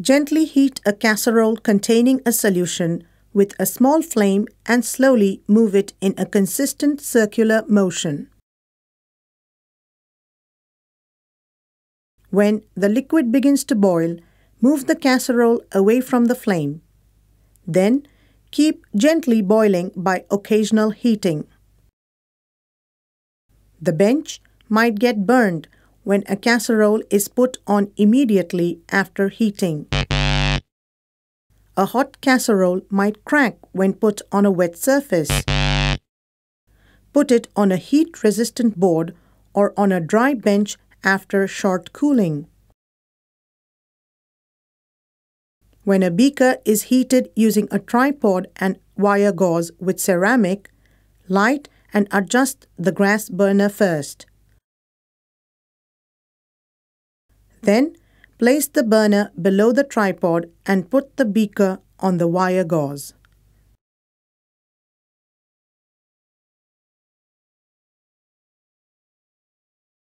Gently heat a casserole containing a solution with a small flame and slowly move it in a consistent circular motion. When the liquid begins to boil, move the casserole away from the flame. Then, keep gently boiling by occasional heating. The bench might get burned when a casserole is put on immediately after heating. A hot casserole might crack when put on a wet surface. Put it on a heat-resistant board or on a dry bench after short cooling. When a beaker is heated using a tripod and wire gauze with ceramic, light and adjust the gas burner first. Then, place the burner below the tripod and put the beaker on the wire gauze.